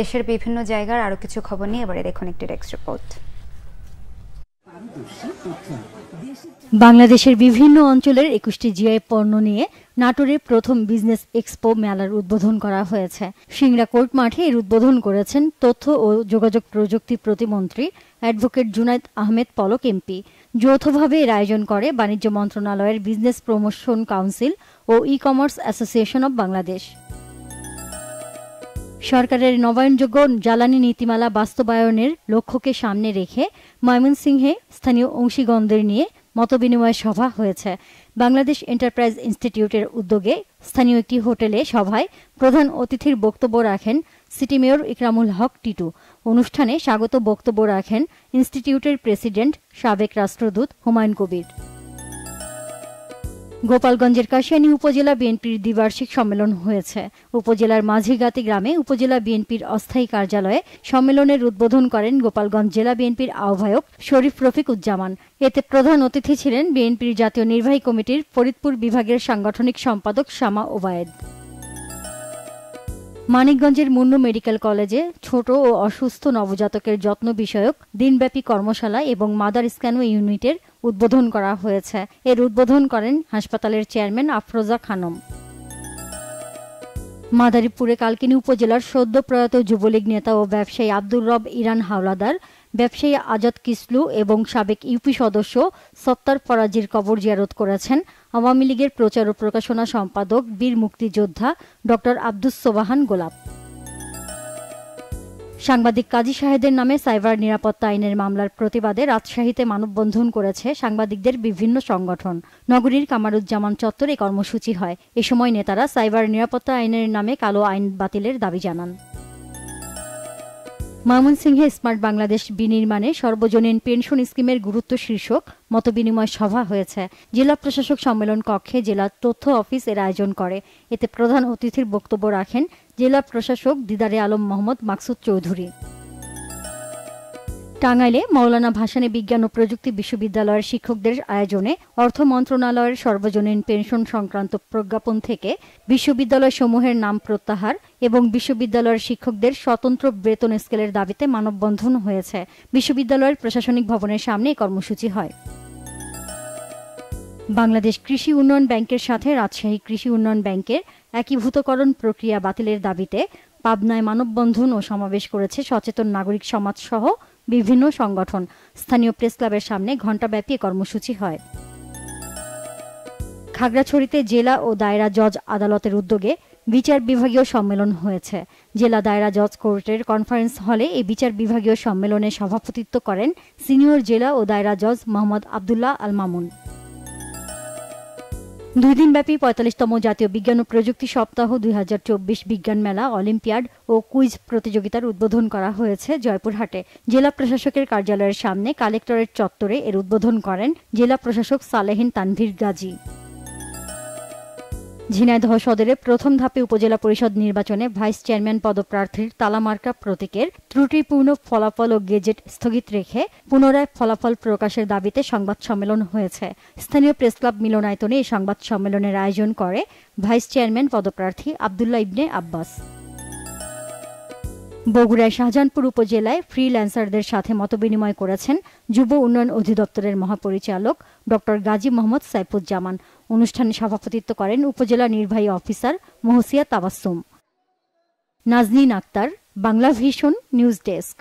দেশের বিভিন্ন জায়গার আরও কিছু খবর নিয়ে এবারে দেখুন একটি ডেস্ক রিপোর্ট। বাংলাদেশের বিভিন্ন অঞ্চলের একুশটি জিআই পণ্য নিয়ে নাটোরের প্রথম বিজনেস এক্সপো মেলার উদ্বোধন করা হয়েছে। সিংড়া কোর্ট মাঠে এর উদ্বোধন করেছেন তথ্য ও যোগাযোগ প্রযুক্তি প্রতিমন্ত্রী অ্যাডভোকেট জুনাইদ আহমেদ পলক এমপি। যৌথভাবে এর আয়োজন করে বাণিজ্য মন্ত্রণালয়ের business promotion council O e commerce association of Bangladesh. সরকারের নবায়নযোগ্য জ্বালানি নীতিমালা বাস্তবায়নের লক্ষ্যকে সামনে রেখে ময়মনসিংহে স্থানীয় অংশীগণদের নিয়ে মতবিনিময় সভা হয়েছে। বাংলাদেশ এন্টারপ্রাইজ ইনস্টিটিউটের উদ্যোগে স্থানীয় একটি হোটেলে সভায় প্রধান অতিথির বক্তব্য রাখেন সিটি মেয়র ইকরামুল হক টিটু। অনুষ্ঠানে স্বাগত বক্তব্য রাখেন ইনস্টিটিউটের প্রেসিডেন্ট সাবেক রাষ্ট্রদূত হুমায়ুন কবির। গোপালগঞ্জের কাশিয়ানী উপজেলা বিএনপির দ্বিবার্ষিক সম্মেলন হয়েছে। উপজেলার মাঝিগাতি গ্রামে উপজেলা বিএনপির অস্থায়ী কার্যালয়ে সম্মেলনের উদ্বোধন করেন গোপালগঞ্জ জেলা বিএনপির আহ্বায়ক শরীফ রফিক উজ্জামান এতে প্রধান অতিথি ছিলেন বিএনপির জাতীয় নির্বাহী কমিটির ফরিদপুর বিভাগের সাংগঠনিক সম্পাদক শামা ওবায়েদ। মানিকগঞ্জের মুন্নু মেডিকেল কলেজে ছোট ও অসুস্থ নবজাতকের যত্ন বিষয়ক দিনব্যাপী কর্মশালা এবং মাদার স্ক্যানো ইউনিটের উদ্বোধন করা হয়েছে। এর উদ্বোধন করেন হাসপাতালের চেয়ারম্যান আফরোজা খানম। মাদারীপুরে কালকিনি উপজেলার সদ্য প্রয়াত যুবলীগ নেতা ও ব্যবসায়ী আব্দুর রব ইরান হাওলাদার, ব্যবসায়ী আজাদ কিসলু এবং সাবেক ইউপি সদস্য সত্তার ফরাজির কবর জিয়ারত করেছেন। আওয়ামী লীগের প্রচার ও প্রকাশনা সম্পাদক, বীর মুক্তিযোদ্ধা ড আব্দুস সোবাহান গোলাপ। সাংবাদিক কাজী সাহেদের নামে সাইবার নিরাপত্তা আইনের মামলার প্রতিবাদে রাজশাহীতে মানববন্ধন করেছে সাংবাদিকদের বিভিন্ন সংগঠন। নগরীর কামারুজ্জামান চত্বরে কর্মসূচি হয়। এ সময় নেতারা সাইবার নিরাপত্তা আইনের নামে কালো আইন বাতিলের দাবি জানান। ময়মনসিংহে স্মার্ট বাংলাদেশ বিনির্মাণে সর্বজনীন পেনশন স্কিমের গুরুত্ব শীর্ষক মতবিনিময় সভা হয়েছে। জেলা প্রশাসক সম্মেলন কক্ষে জেলা তথ্য অফিস এর আয়োজন করে। এতে প্রধান অতিথির বক্তব্য রাখেন জেলা প্রশাসক দিদারে আলম মোহাম্মদ মাকসুদ চৌধুরী। টাঙ্গাইলে মৌলানা ভাসানী বিজ্ঞান ও প্রযুক্তি বিশ্ববিদ্যালয়ের শিক্ষকদের আয়োজনে অর্থ মন্ত্রণালয়ের সর্বজনীন পেনশন সংক্রান্ত প্রজ্ঞাপন থেকে বিশ্ববিদ্যালয় সমূহের নাম প্রত্যাহার এবং বিশ্ববিদ্যালয়ের শিক্ষকদের স্বতন্ত্র বেতন স্কেলের দাবিতে মানববন্ধন হয়েছে। বিশ্ববিদ্যালয়ের প্রশাসনিক ভবনের সামনে কর্মসূচি হয়। বাংলাদেশ কৃষি উন্নয়ন ব্যাংকের সাথে রাজশাহী কৃষি উন্নয়ন ব্যাংকের একীভূতকরণ প্রক্রিয়া বাতিলের দাবিতে পাবনায় মানববন্ধন ও সমাবেশ করেছে সচেতন নাগরিক সমাজ সহ বিভিন্ন সংগঠন। স্থানীয় প্রেস ক্লাবের সামনে ঘণ্টাব্যাপী কর্মসূচি হয়। খাগড়াছড়িতে জেলা ও দায়রা জজ আদালতের উদ্যোগে বিচার বিভাগীয় সম্মেলন হয়েছে। জেলা দায়রা জজ কোর্টের কনফারেন্স হলে এই বিচার বিভাগীয় সম্মেলনে সভাপতিত্ব করেন সিনিয়র জেলা ও দায়রা জজ মোহাম্মদ আবদুল্লাহ আল মামুন দুই দিনব্যাপী পঁয়তাল্লিশতম জাতীয় বিজ্ঞান ও প্রযুক্তি সপ্তাহ দুই হাজার চব্বিশ বিজ্ঞান মেলা, অলিম্পিয়াড ও কুইজ প্রতিযোগিতার উদ্বোধন করা হয়েছে জয়পুরহাটে। জেলা প্রশাসকের কার্যালয়ের সামনে কালেক্টরের চত্বরে এর উদ্বোধন করেন জেলা প্রশাসক সালেহিন তানভীর গাজী। ঝিনাইদহ সদরে প্রথম ধাপে উপজেলা পরিষদ নির্বাচনে ভাইস চেয়ারম্যান পদপ্রার্থীর তালামার্কা প্রতীকের ত্রুটিপূর্ণ ফলাফল ও গেজেট স্থগিত রেখে পুনরায় ফলাফল প্রকাশের দাবিতে সংবাদ সম্মেলন হয়েছে। স্থানীয় প্রেস ক্লাব মিলনায়তনে এই সংবাদ সম্মেলনের আয়োজন করে ভাইস চেয়ারম্যান পদপ্রার্থী আবদুল্লাহ ইবনে আব্বাস। বগুড়ায় শাহজাহানপুর উপজেলায় ফ্রিল্যান্সারদের সাথে মতবিনিময় করেছেন যুব উন্নয়ন অধিদপ্তরের মহাপরিচালক ড. গাজী মোহাম্মদ সাইফুজ্জামান। অনুষ্ঠানে সভাপতিত্ব করেন উপজেলা নির্বাহী officer Mohsia Tabassum Naznin Akter, Bangla vision news desk.